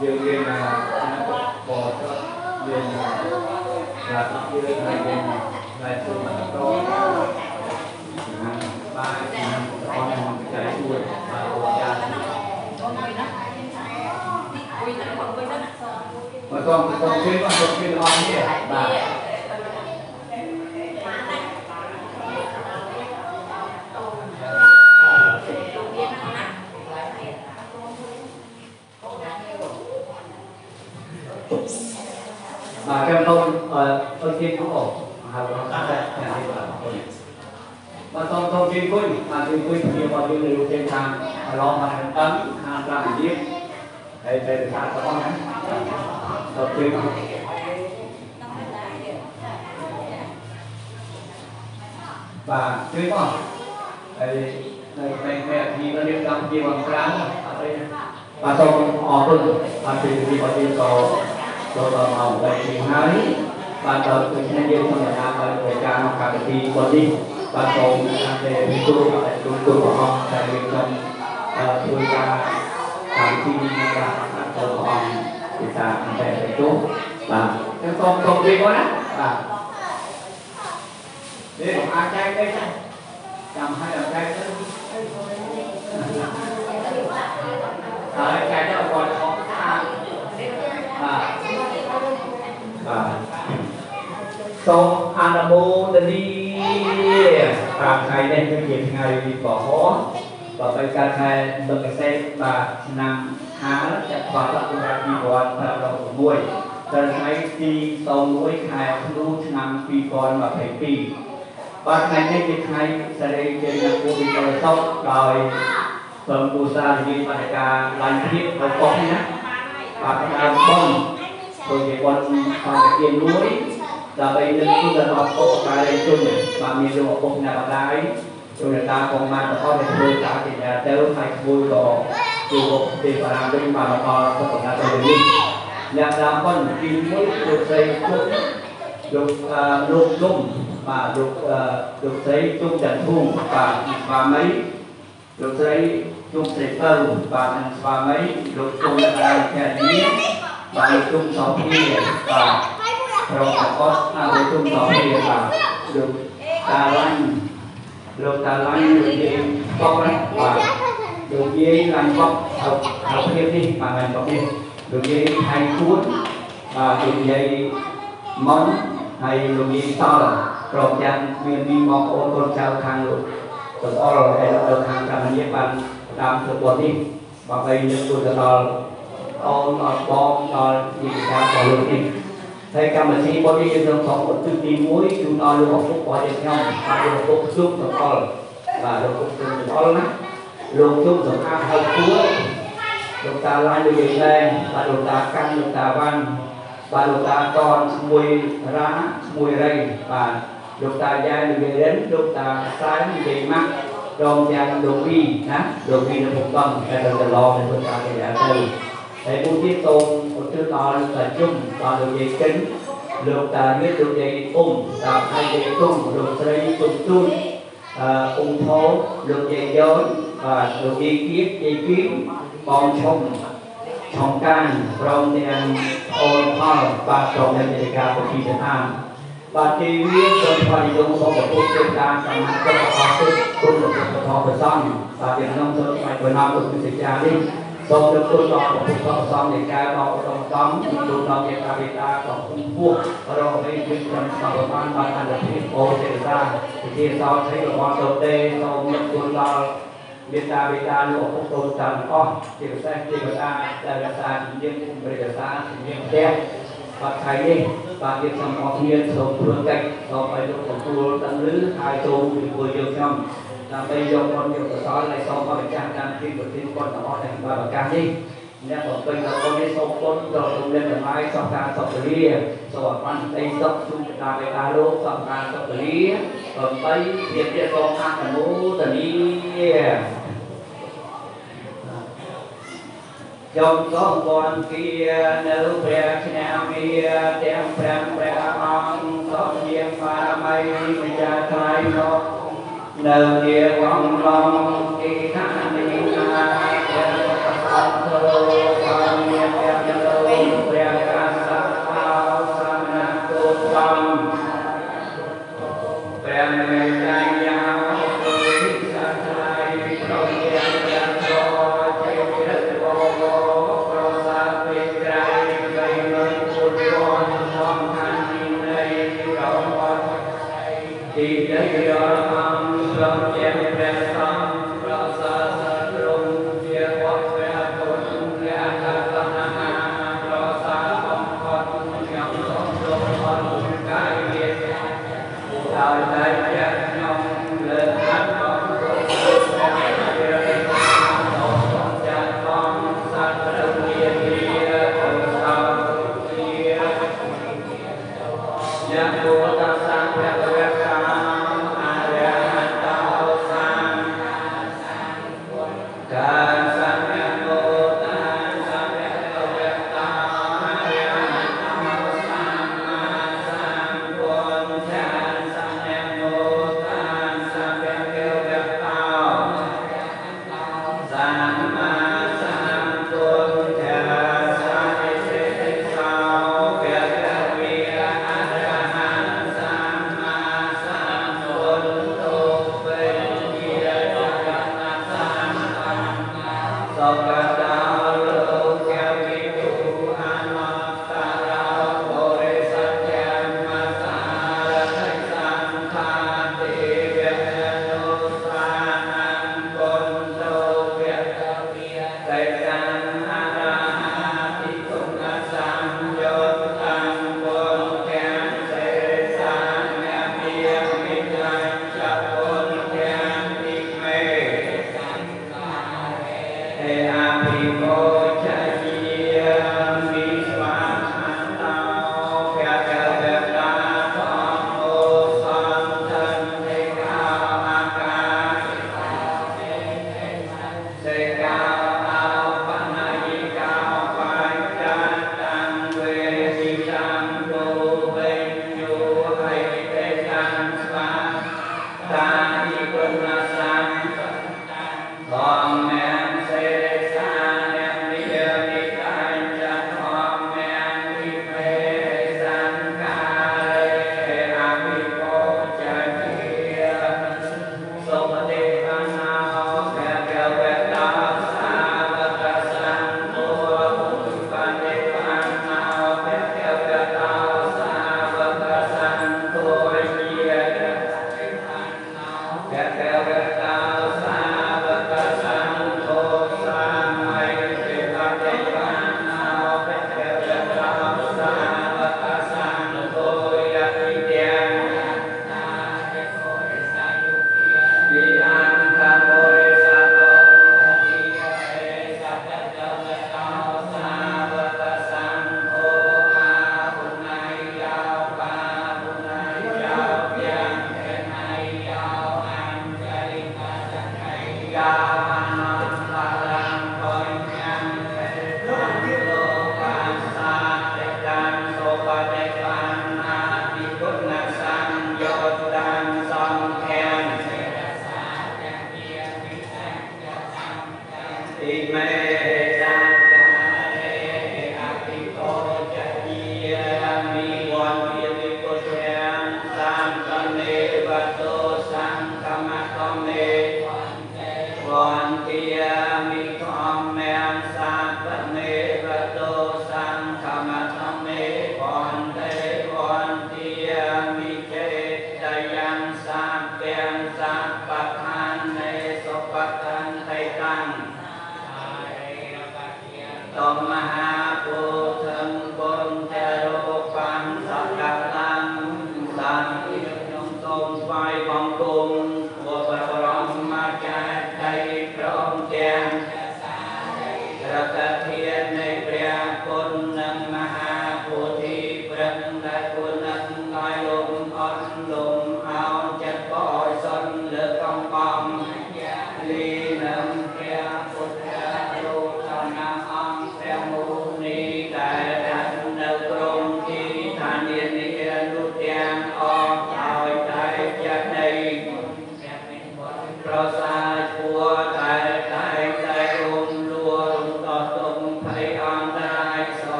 điều kiện là bỏ cho liền là là kia là liền là trường là to ba con trái đuôi và hồ cha. Mà con con chuyên con chuyên on nhỉ bà ងតាតែនេះបាទបាទសូមសូមជឿគុណបាទជឿគុណជារបស់យើងនៅ trên ខាងឡងមកតាមខាងប្រាំវិជាហើយទៅខាងរបស់ណាសូមជឿបាទជឿបងហើយនៅពេលពេលទីរៀបចំជា បងប្រាំអត់ទេបាទសូមអរគុណបាទជឿពីរបស់យើងក៏ចូលដល់ម៉ោង8នាទីហើយបាទដល់ពេលនេះយើងសម្រាប់ឲ្យប្រចាំកម្មវិធីគាត់នេះបាទសូមតាមតែវិទូតែទូទូព្រះអង្គដែលរៀបចំធ្វើការកម្មវិធីនេះការអត់ទៅព្រះអង្គពិសាតែវិទូបាទខ្ញុំសូមសូមជម្រាបណាបាទនេះผมអាចចែកទេចាំឲ្យដល់ចែកទៅហើយចែកទៅគាត់អត់ខាងបាទ បាទសូមអនុមោទនីបាទថ្ងៃនេះគឺជាថ្ងៃបោះហោបាទបីកើតខែដឹកកសេបាទឆ្នាំខាលចាប់បាទសម្រាប់2026ដល់ថ្ងៃទី01ខែធ្នូឆ្នាំ2022បាទថ្ងៃនេះជាថ្ងៃសេរីជ័យនិងពុទ្ធវិបលសុខដោយសូមពូសានិយាយបានការឡាញភាពរបស់ប៉ុស្តិ៍ណាបាទដើមបង ធ្វើជាវត្តសង្ឃទានមួយដើម្បីលើកគុណដល់ពុទ្ធការីជនបាទមានលោកឪពុកអ្នកម្ដាយជួយតាផងបានទាំងអស់ដែលធ្វើការជាទៅហើយក្មួយក៏ជួបទេវតាវិញបានដល់ពុទ្ធការីនេះអ្នកដើមបងទីមួយលោកស្រីជុំលោកលោកជុំបាទលោកលោកស្រីជុំចន្ទភូមិបាទស្វាមីលោកស្រីជុំស្រីពៅបាទនិងស្វាមីលោកជុំអ្នកដើមភរិយា បាទលោកជុំសោភាបាទរកអត់អរគុណដល់ព្រះបាទលោកតាឡាញ់លោកតាឡាញ់លោកយាយបកបាទលោកយាយឡាញ់បកเอาเอาភាពនេះបាទឡាញ់បកនេះលោកយាយថៃទួនបាទលោកយាយមុនហើយលោកយាយសល់ព្រមទាំងមានមីបងប្អូនកូនចៅខាងលោកទាំងអស់ហើយនៅខាងកម្មញាបានតាមធ្វើបុណ្យនេះដើម្បីលើកគុណទៅដល់ អូនដល់បងដល់វិទ្យារបស់លោកនេះហើយកម្មវិធីបុណ្យនេះយើងនឹងសំឧទ្ទិសទី1ជូនដល់លោកឪពុករបស់យើងខ្ញុំបាទលោកឪពុកជុំទាំងអល់បាទលោកឪពុកជុំទាំងអល់ណាលោកជុំសម្អាតហើយគួរលោកតាឡាយលោកយាយឡែងបាទលោកតាកាន់លោកតាវ៉ាន់បាទលោកតាតនឈ្មោះរ៉ាឈ្មោះរៃបាទលោកតាយ៉ែលោកយាយរិនលោកតាសែនលោកយាយម៉ាក់រំទាំងលោកវីណាលោកវីនៅពុកតំតែទៅឡងនៅពុទ្ធកាយាទៅ ហើយមួយទៀតសូមឧទ្ទិសដល់តាជុំដល់លោកយាយកិនលោកតានេះលោកយាយអ៊ុំតាហើយយាយទុំលោកស្រីទុំទូនអឺអ៊ុំថោលោកយាយយ៉នបាទលោកយាយគៀបយាយគៀបបងឈុំឆុងកានព្រមទាំងអូនផលបាទព្រមទាំងនាយិកាពុទ្ធិស្ថានបាទទេវាសូមផលនិយមសូមប្រពុទ្ធទេវតាសមាជិកអរគុណគុណលោកព្រះធម៌ព្រះសង្ឃបាទទាំងនោះសូមបាច់បណ្ណាពុទ្ធវិជ្ជានេះ សសូមលើកគុណដល់ព្រះពុទ្ធសង្ឃនៃការដល់ឧត្តមកម្មគុណដល់មេត្តាបិតាដ៏គង់ពោះរកនេះគឺត្រឹមសពបានបានអនុភាពអូទេវតាវិជាសោធិរបស់សូមទេសូមលើកគុណដល់មេត្តាបិតាលោកឪពុកកូនទាំងអស់ជាពិសេសទេវតាដែលរក្សាជំនាញព្រះរក្សាជំនាញផ្ទះបាទថ្ងៃនេះបាទយើងសូមអរគ្នាសូមធ្វើកិច្ចសូមឲ្យលោកទទួលទាំងលឺហើយសូមជួយយើងខ្ញុំ ដើម្បីយកបុណ្យយកកុសលឲ្យសូមអរចាស់តាមទីប្រទានបុណ្យទាំងអស់ដែលបានឱកាសនេះអ្នកបំពេញដល់បុណ្យនេះសូមបុណ្យដល់រំលឹកទាំងឡាយសុខការសុខលា សូមអបានដីសុខជូនដល់បេតាលោកសុខការសុខលាដើម្បីជាជាសូមអនុមោទនីខ្ញុំសូមបនគៀនៅព្រះឆ្នាំវាទាំងព្រះព្រះអង្គសូមយាងបារមីម្ចាស់ថ្លៃមកនៅ đời kia con long khi thắng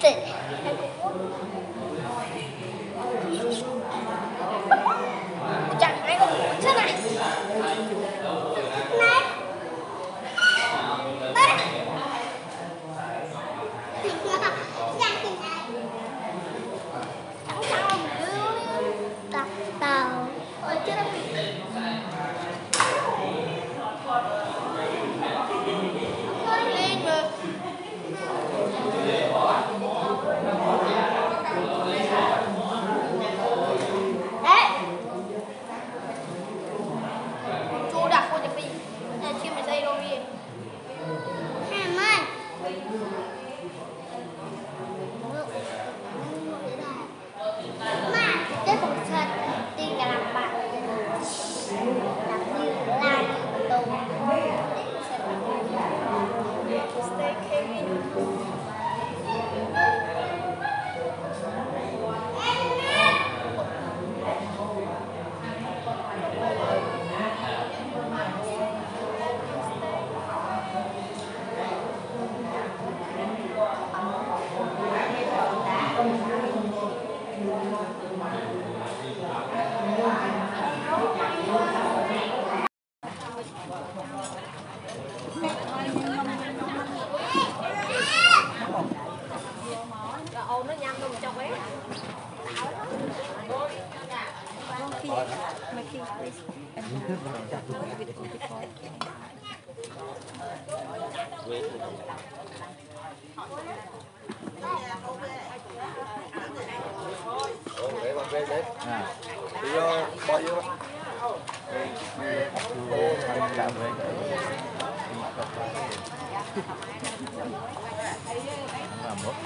对。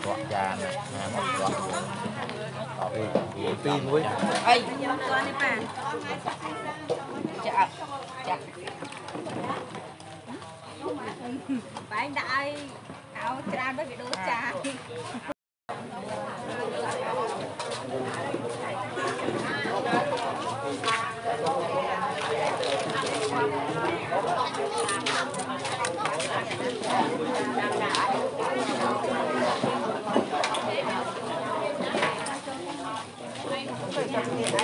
ព្រោះចានណាមកព្រោះអត់ពីពីមួយអីខ្ញុំគាត់នេះប៉ាចាក់ចាក់បែងដាក់ឲ្យអោច្រើនដូចគេដូរចា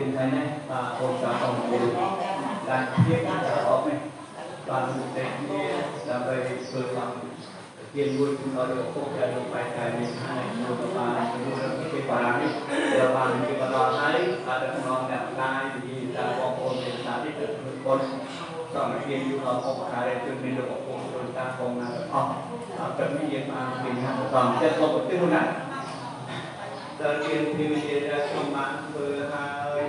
เป็นไทยนะปลาโอชาตองโอดันเทียบกับออกไหมปลาดุเต็มเนี่ยนำไปเกิดความเรียนวุ้คุณเราเดี๋ยวพวกจะลงไปกลายเป็นให้โมตปาโมตาป็นปาริเดี๋ยวปาเป็นปารอให้อาจจะนอนแบบกายดีจาบอกคนเป็นสาที่เกิดคนก็มเรียนอยู่เราองค์การเป็นใระบบองค์การตาของงานอ๋อเป็นไม่เย็นมาเป็นงานต่อจะตกเป็นหนัก Terkait PBJS Kemang Berhak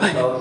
Bye.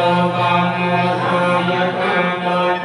ปังโมทายะกังดาเป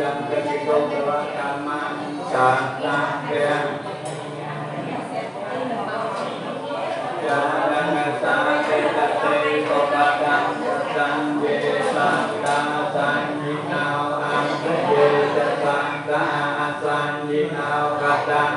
ยังเป็นโลกวัฏกรรมจากตาเพียงจารังสาเตตเตโกปะดังสังเวสังตาสังยินาวอังเยตสังตาสังยินาวกะดัง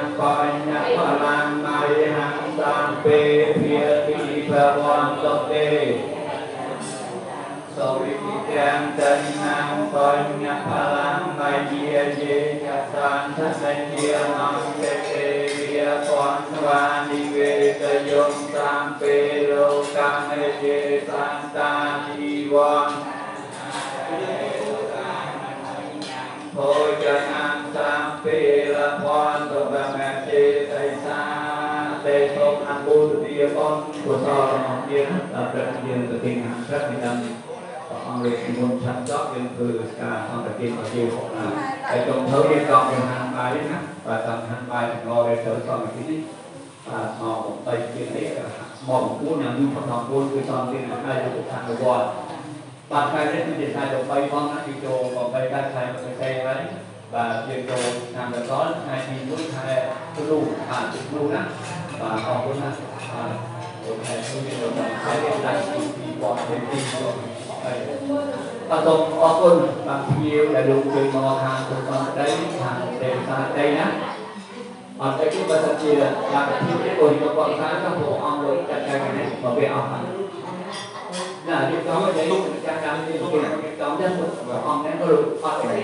ហាសិទ្ធិនឹងព្រះអង្គរាជមុនឆាប់ចប់យើងធ្វើការសន្តិភាពរបស់យើងហើយចុងធើវាតបហានបាយណាបាទសំខាន់បាយទាំងអស់វាទៅសន្តិភាពនេះបាទមកបីទៀតនេះមកអង្គញ៉ាំយូរផងអង្គគឺសន្តិភាពហើយទៅខាងវត្តបាទខែនេះគឺជាខែ13ផងណាគឺចូល8កើតខែផ្សេងហើយបាទយើងចូលឆ្នាំកសលថ្ងៃទី1ខែធ្នូបាទធ្នូណាបាទអរគុណណាបាទអូខេសូមជម្រាបលា អរគុណបាទភ្ញៀវដែលលោកជួយមកខាងគុណបានដីខាងទេសាដីណាអត់តែគឺបើសិនជាបាទភ្ញៀវនេះគាត់គាត់ខាងទៅពួកអង្គលោកចាត់ការនេះមកវាអស់ហើយណារៀបចំឲ្យលោកចាត់ការនេះគេរៀបចំចឹងអង្គនេះក៏លោកអត់ទេ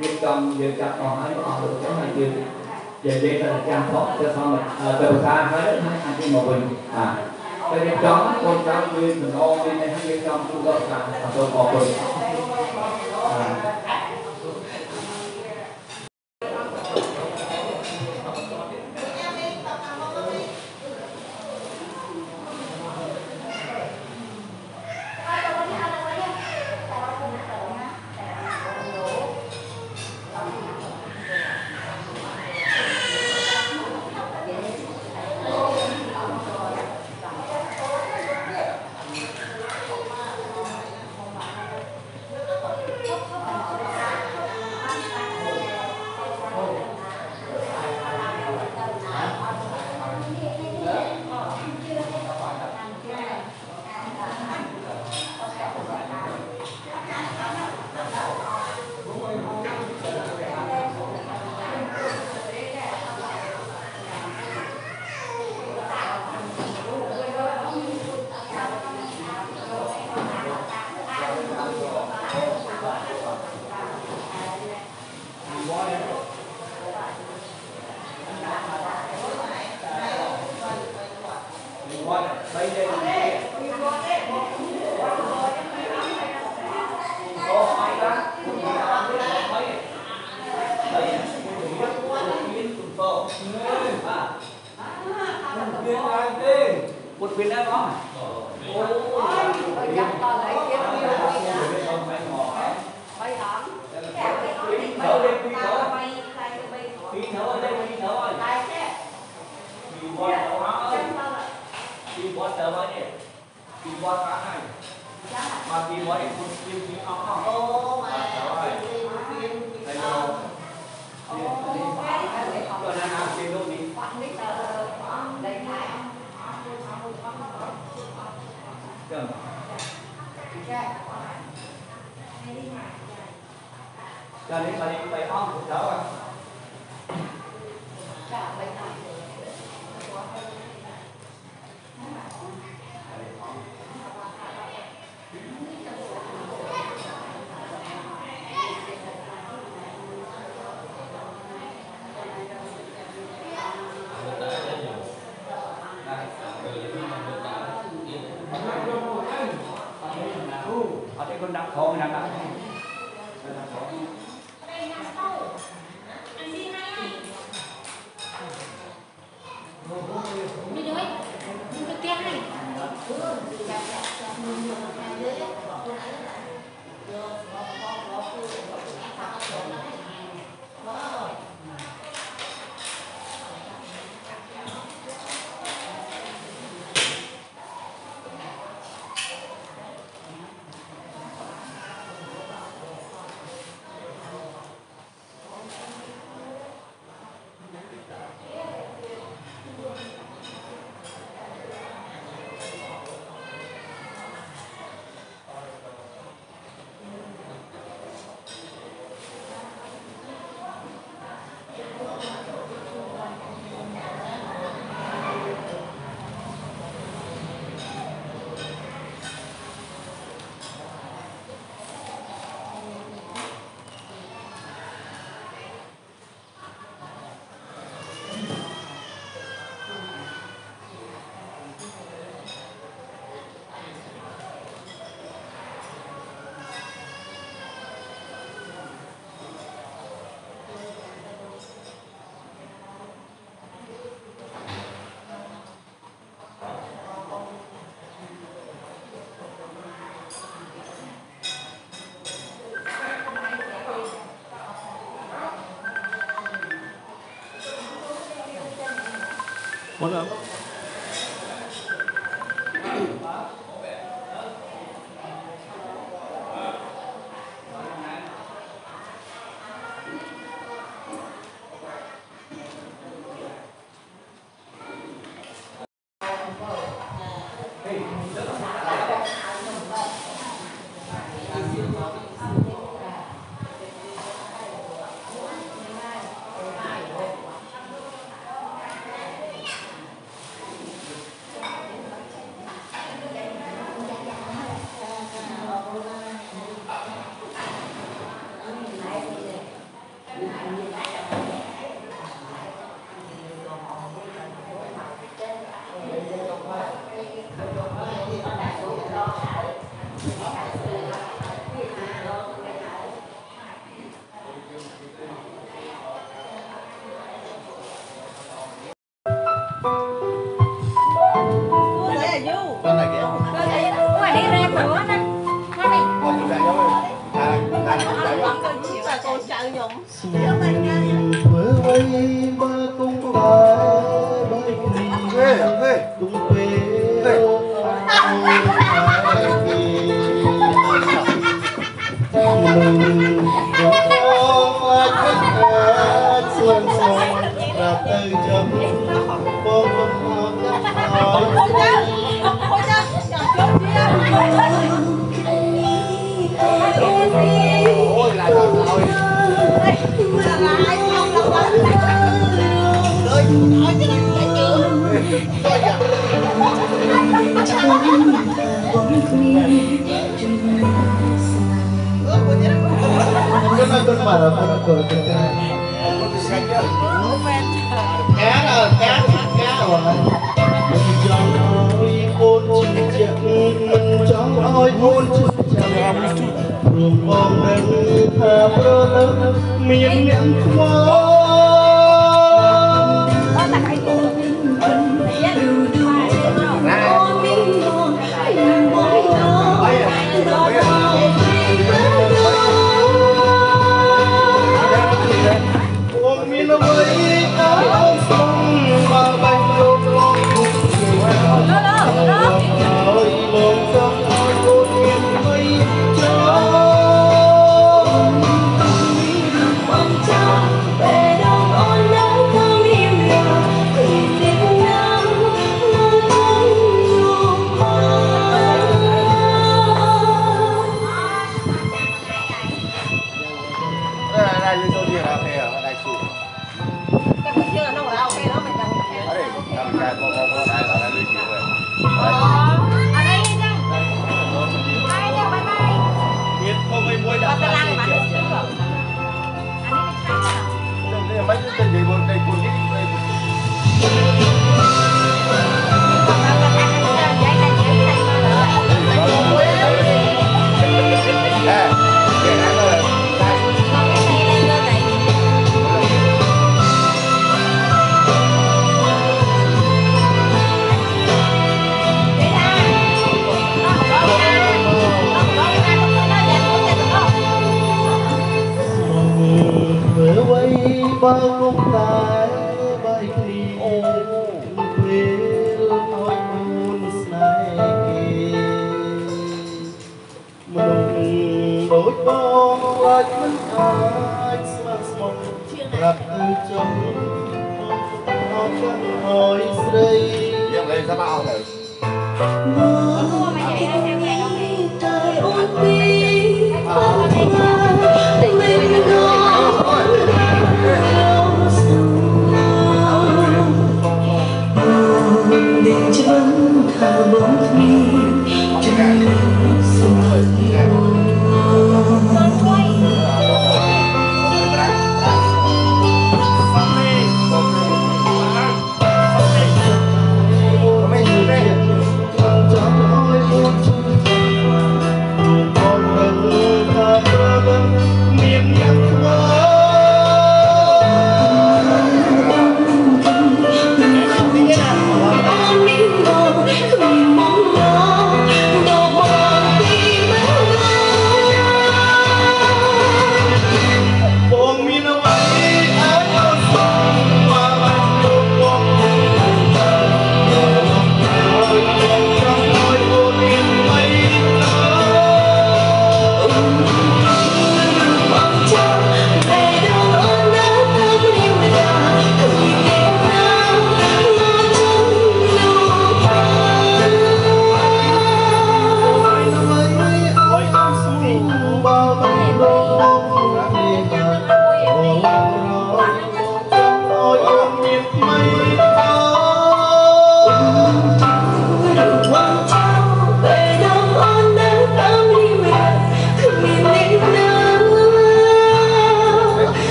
រៀបចំយើងចាត់អស់ហើយអស់លោកចឹងហើយយើងនិយាយទៅចាំផងទៅ xong ទៅភាសាហើយហើយអាចមកវិញបាទ cho nên đó, con giáo viên mình lo đi hay hết trong chúng ta là tôi có What up?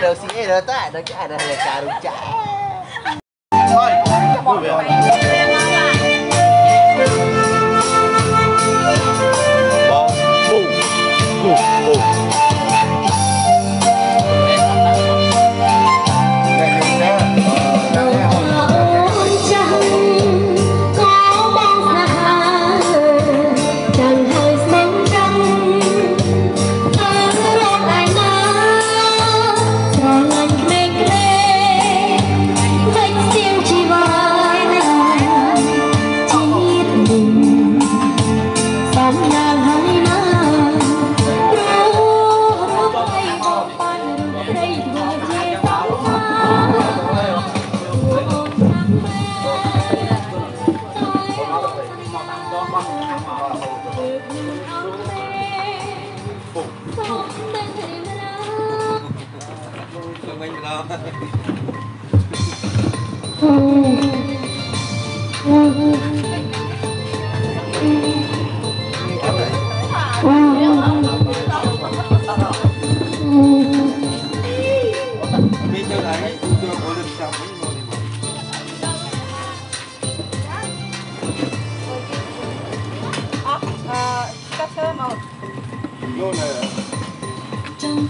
dah sini dah tak ada yang ada cak. Oi, kau?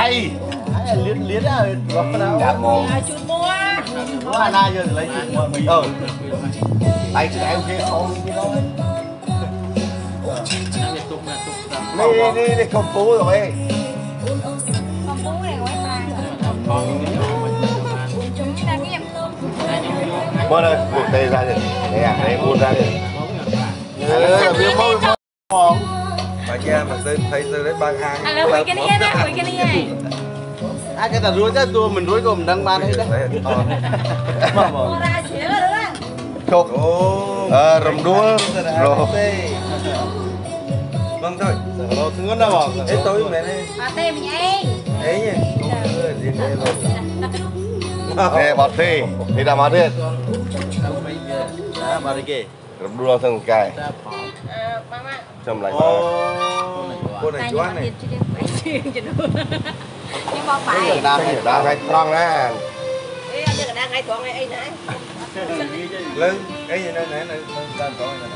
cay liến liến à đạp mồm mua na giờ lấy chụp mua mình. Ừ. Ờ tay chữ em kia không. Đi đi đi không phú rồi. Không phú này quá bớt ơi buộc tay ra đi. Đây à đây buộc ra đi. Nhớ biết ờ, không. Makanya maksud thấy từ đấy bang hàng. Alo, quỷ cái này nè, quỷ cái này. À cái tờ rối chứ tôi mình rúi rối mình đang ban hết đấy. Mà mà. Chụp. Ờ rầm đua. Rồi. Vâng thôi. Rồi thương đâu bỏ. Ê tối mẹ này. Bà tê mình ấy. thế nhỉ. Nè bà tê. Đi ra mà đi. Bà đi kì. Trầm lành quá. Cô này quá này. Nhưng mà phải. Cái đang cái đang cái con này, Cái đang cái con này ấy nãy. lưng cái gì nó này này đang con này.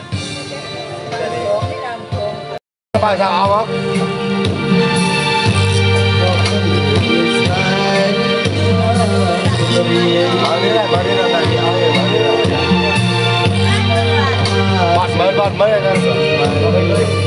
Bạn sao không? Hãy subscribe cho kênh Ghiền Mì Gõ Để không bỏ lỡ những video hấp dẫn got money,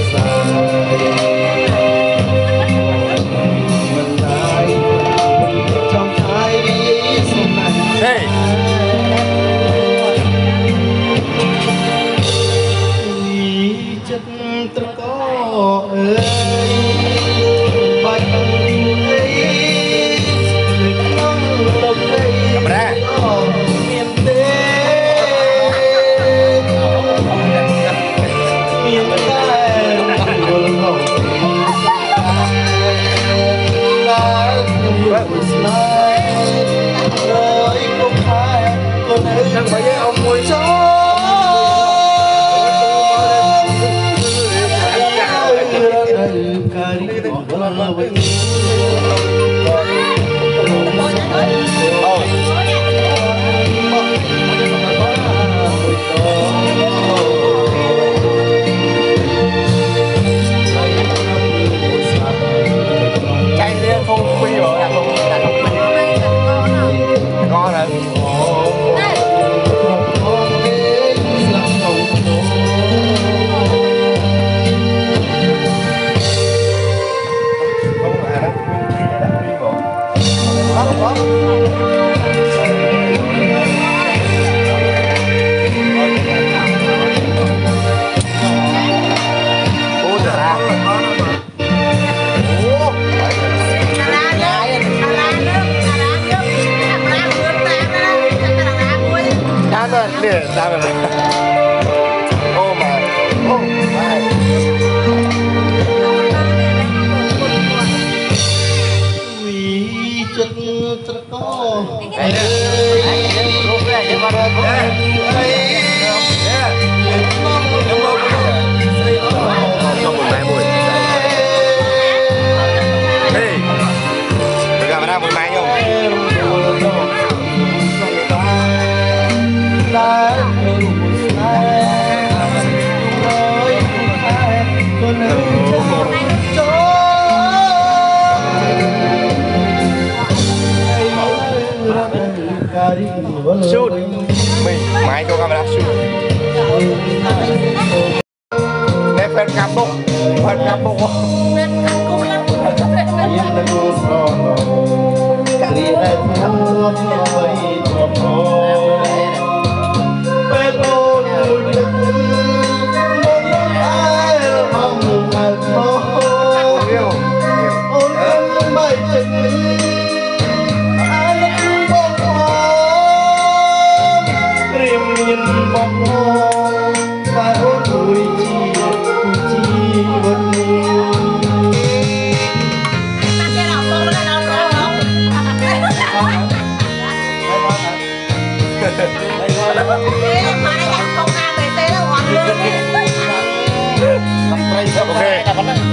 Oh.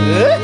嗯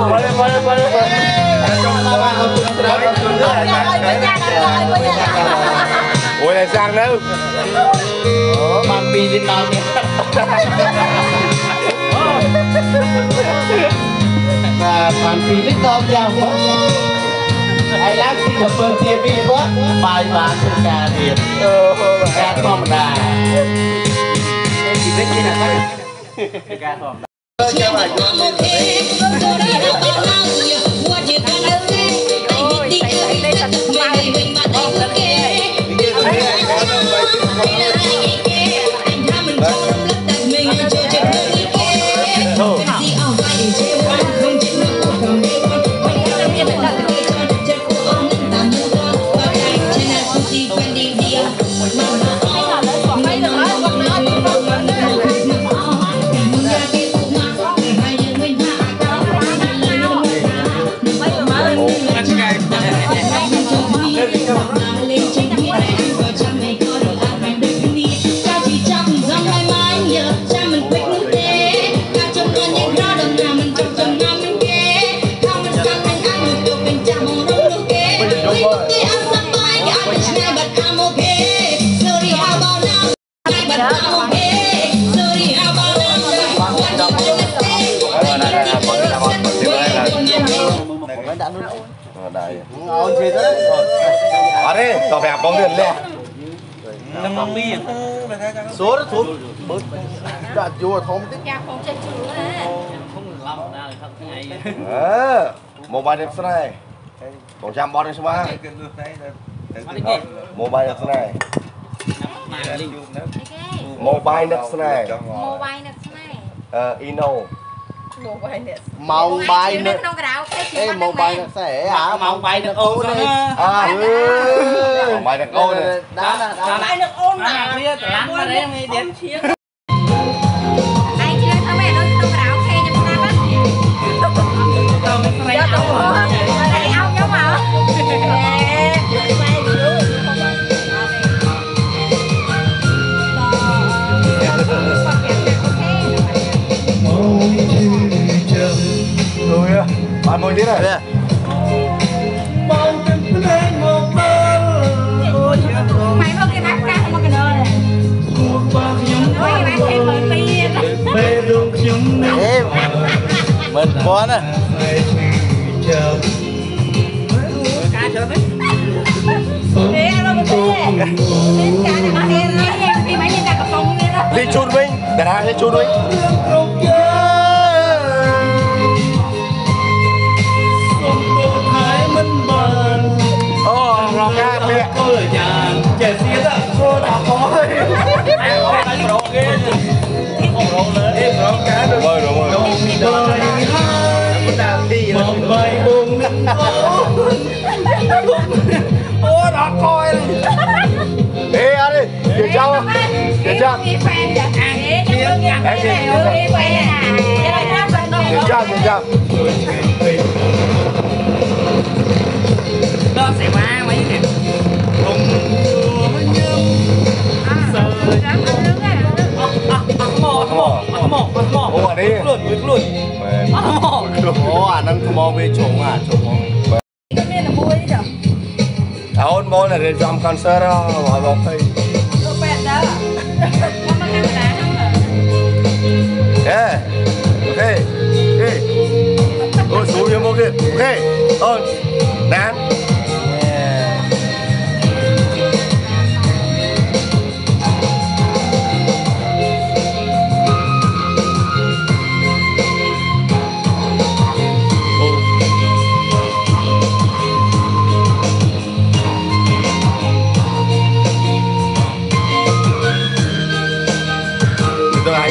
Boleh, boleh, là sang đâu Ủa mà bị đi tao nha, Mà bạn bị đi tao nha, Ai lát khi gặp bên kia bị quá Bài bán cho cả điểm Cả thông đà Chỉ biết thế nào khác Cả thông đà mujer, chơi đó ở đây tao phải bóng tiền lên năm mươi số đó số bớt đã vô thông tích ចាផងចេះជ្រឿណា ờ mobile đẹp này còn trăm bon đấy mà mobile đẹp này mobile đẹp này មកវាយនៅស្នេះ ờ ino មកវាយនេះ mong bay នៅ nữa ក្នុងក្រៅគេ Ê, mong bay nó sẽ hả mong bay được ô này à mobile đẹp ô này đã đã đã បាយនៅអូនណាវាត្រឡាំមកនេះមានទៀតឈៀងឯងជឿថាមែននៅក្នុងក្រៅគេខ្ញុំស្ដាប់ហ្នឹងតើមិនស្រីយកទៅ ngồi tí này. Mày cá không có cái nơ Mình quá nè. Cá chưa Đi đâu mà đi Đi cá này mà đi Đi máy đó. Đi chun Vinh. Đặt hàng đi chun Vinh. đời hát mong vai bùng ô đó coi đi đi ăn đi chị châu chị châu chị châu chị châu đó sẽ ba mấy nè mỏ ăn mỏ ăn mỏ ăn mỏ đi lượt với lượt ăn mỏ ô à đang thu mò về chồng à chồng mò Tahun mau là để drum concert đó, họ bảo phải. Lúc đó. Nó mang cái đá không hả? Yeah. Okay. Okay. Oh, xuống như một cái. Okay. On.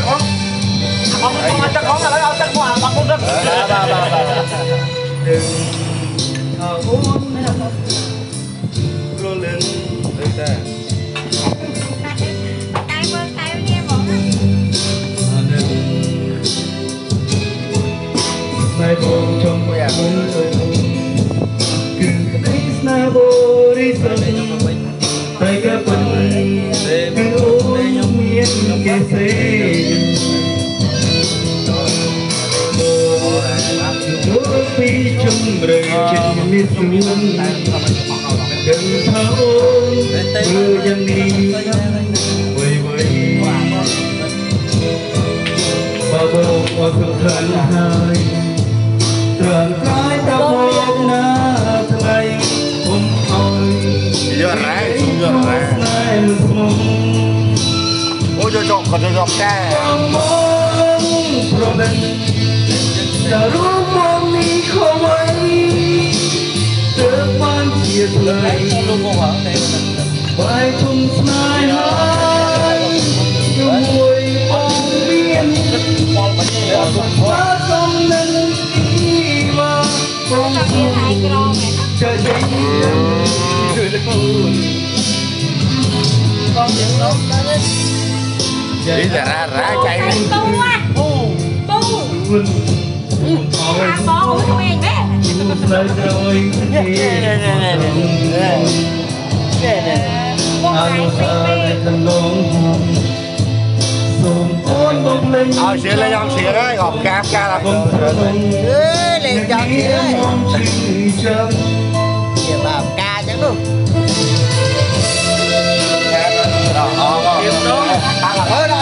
takong. Ako mo mga takong, alam ako takong, ako mo rin. Ba, ba, ba, ba. Đừng thờ vốn Lô lên Tới ta Nay buồn trong quẹo với tôi ខ្ញុំមានតែប្រហែលអស់ហើយដឹងថាអូនគឺយ៉ាងនេះវៃវៃបបោអត់ខានហើយត្រង់ក្រោយតបងណាថ្ងៃខ្ញុំអើយយករ៉ែយករ៉ែអូយកចុកគាត់យកកែប្រដឹងតែរូបមកនេះខំ việc này. Bài thùng mai hát yêu mùi bóng biên đã cùng phá sông nên đi mà con sông chờ giấy rồi con con tiếng lắm. Đấy là ra ra chạy tu á. Tu. Tu con bó của tụi em đấy lại rồi nè nè nè nè nè nè nè Ờ, xịt lên cho xịt đấy, gọt cam ca là không Ê, lên cho xịt đấy Xịt vào ca chứ luôn Đó, đó, đó Đó là hơi đó